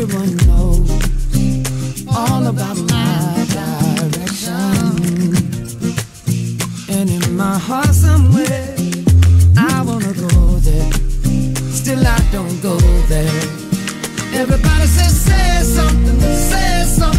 everyone knows all about my direction. And in my heart somewhere, I wanna go there. Still I don't go there. Everybody says, say something, say something.